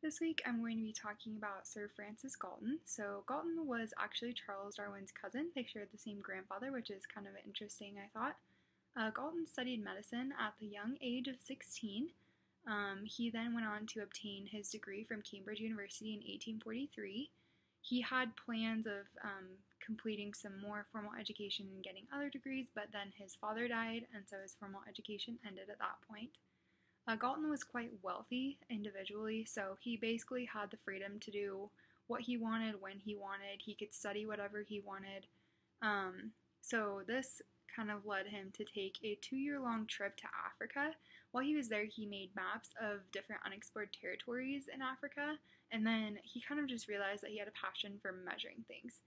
This week I'm going to be talking about Sir Francis Galton. So, Galton was actually Charles Darwin's cousin. They shared the same grandfather, which is kind of interesting, I thought. Uh, Galton studied medicine at the young age of 16. Um, he then went on to obtain his degree from Cambridge University in 1843. He had plans of um, completing some more formal education and getting other degrees, but then his father died, and so his formal education ended at that point. Uh, Galton was quite wealthy individually, so he basically had the freedom to do what he wanted when he wanted. He could study whatever he wanted. Um, so this kind of led him to take a two year long trip to Africa. While he was there, he made maps of different unexplored territories in Africa, and then he kind of just realized that he had a passion for measuring things.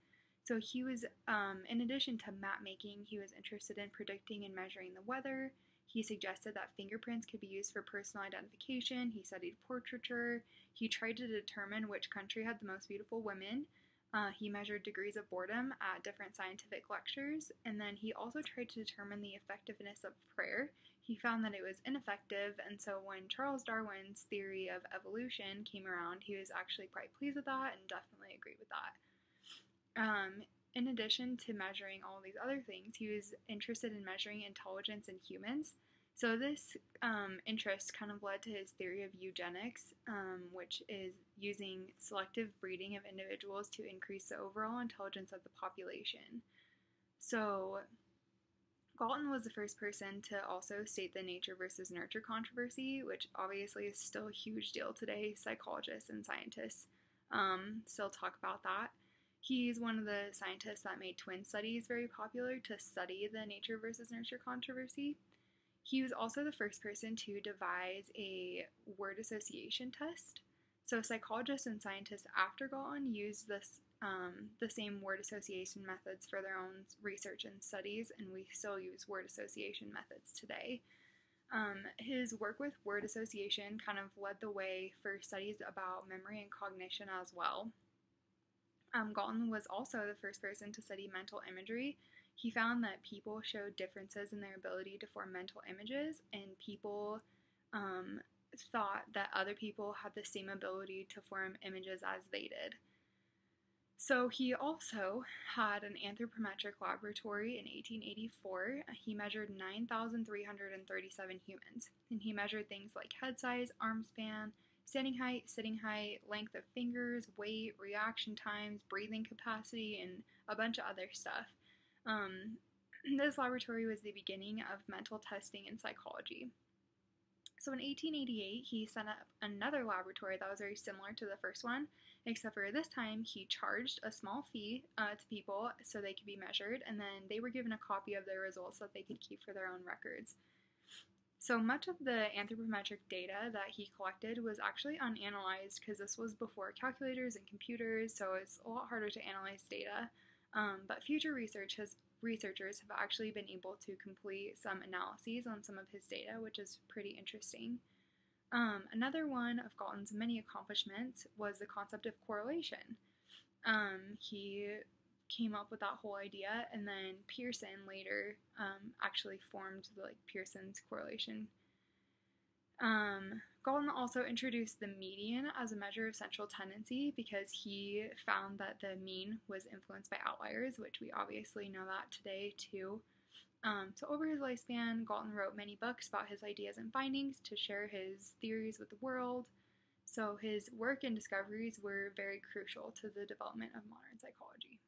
So he was, um, in addition to map making, he was interested in predicting and measuring the weather. He suggested that fingerprints could be used for personal identification. He studied portraiture. He tried to determine which country had the most beautiful women. Uh, he measured degrees of boredom at different scientific lectures, and then he also tried to determine the effectiveness of prayer. He found that it was ineffective, and so when Charles Darwin's theory of evolution came around, he was actually quite pleased with that and definitely agreed with that. Um, in addition to measuring all these other things, he was interested in measuring intelligence in humans. So, this um, interest kind of led to his theory of eugenics, um, which is using selective breeding of individuals to increase the overall intelligence of the population. So, Galton was the first person to also state the nature versus nurture controversy, which obviously is still a huge deal today. Psychologists and scientists um, still talk about that. He's one of the scientists that made twin studies very popular to study the nature versus nurture controversy. He was also the first person to devise a word association test. So psychologists and scientists after Galton used this um, the same word association methods for their own research and studies, and we still use word association methods today. Um, his work with word association kind of led the way for studies about memory and cognition as well. Um, Galton was also the first person to study mental imagery. He found that people showed differences in their ability to form mental images, and people um, thought that other people had the same ability to form images as they did. So he also had an anthropometric laboratory in 1884. He measured 9,337 humans, and he measured things like head size, arm span, standing height, sitting height, length of fingers, weight, reaction times, breathing capacity, and a bunch of other stuff. Um, this laboratory was the beginning of mental testing in psychology. So in 1888, he set up another laboratory that was very similar to the first one, except for this time he charged a small fee uh, to people so they could be measured, and then they were given a copy of their results that they could keep for their own records. So much of the anthropometric data that he collected was actually unanalyzed because this was before calculators and computers, so it's a lot harder to analyze data. Um, but future research has researchers have actually been able to complete some analyses on some of his data, which is pretty interesting. Um, another one of Galton's many accomplishments was the concept of correlation. Um, he came up with that whole idea, and then Pearson later um, actually formed the, like Pearson's correlation. Um, Galton also introduced the median as a measure of central tendency because he found that the mean was influenced by outliers, which we obviously know that today too. Um, so, over his lifespan, Galton wrote many books about his ideas and findings to share his theories with the world. So, his work and discoveries were very crucial to the development of modern psychology.